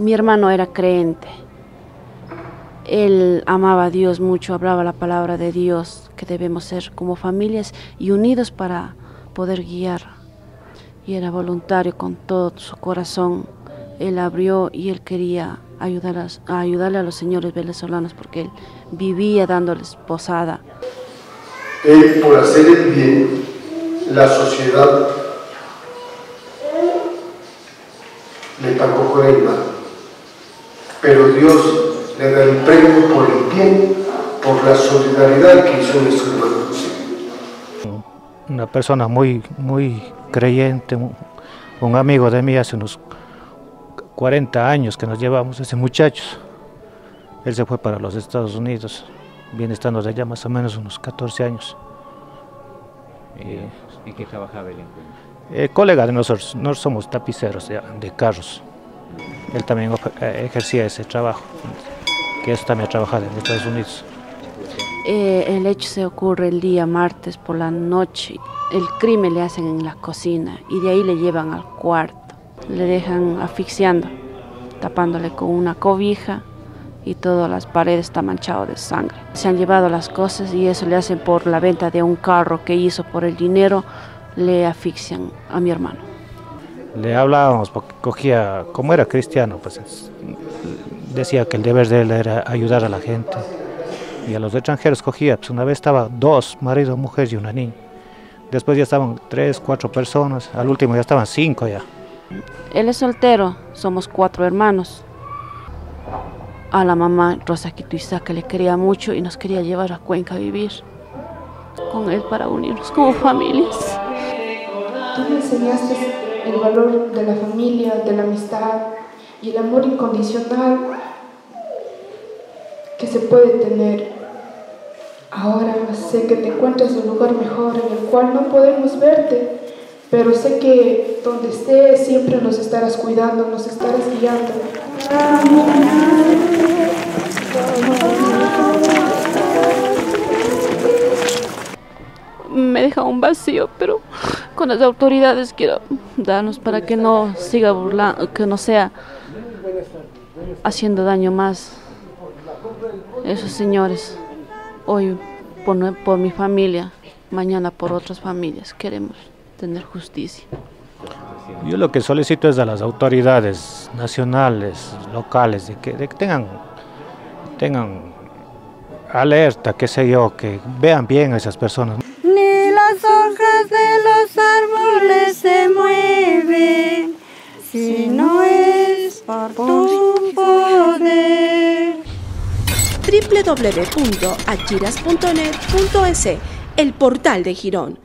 Mi hermano era creente. Él amaba a Dios mucho, hablaba la palabra de Dios, que debemos ser como familias y unidos para poder guiar. Y era voluntario con todo su corazón. Él abrió y él quería ayudar a, ayudarle a los señores venezolanos porque él vivía dándoles posada. Él, por hacer el bien, la sociedad le pagó con el. Pero Dios le da el premio por el bien, por la solidaridad que hizo nuestro hermano Una persona muy, muy creyente, un amigo de mí hace unos 40 años que nos llevamos, ese muchacho. Él se fue para los Estados Unidos, viene estando de allá más o menos unos 14 años. ¿En qué trabajaba él? Eh, colega de nosotros, nosotros somos tapiceros de, de carros. Él también eh, ejercía ese trabajo que es también trabajado en Estados Unidos. Eh, el hecho se ocurre el día martes por la noche. El crimen le hacen en la cocina y de ahí le llevan al cuarto. Le dejan asfixiando, tapándole con una cobija y todas las paredes están manchadas de sangre. Se han llevado las cosas y eso le hacen por la venta de un carro que hizo por el dinero, le asfixian a mi hermano. Le hablábamos porque cogía, como era cristiano, pues decía que el deber de él era ayudar a la gente. Y a los extranjeros cogía, pues una vez estaba dos, marido, mujer y una niña. Después ya estaban tres, cuatro personas, al último ya estaban cinco ya. Él es soltero, somos cuatro hermanos. A la mamá Rosa Quituiza que le quería mucho y nos quería llevar a Cuenca a vivir con él para unirnos como familias. Tú me enseñaste el valor de la familia, de la amistad y el amor incondicional que se puede tener. Ahora sé que te encuentras en un lugar mejor en el cual no podemos verte, pero sé que donde estés siempre nos estarás cuidando, nos estarás guiando. Me deja un vacío, pero con las autoridades quiero darnos para que no siga burlando, que no sea haciendo daño más esos señores, hoy por, mi familia, mañana por otras familias, queremos tener justicia. Yo lo que solicito es a las autoridades nacionales, locales, de que, tengan, tengan alerta, qué sé yo, que vean bien a esas personas. Hojas de los árboles se mueven, si no es por tu poder www.achiras.net.es, el portal de Girón.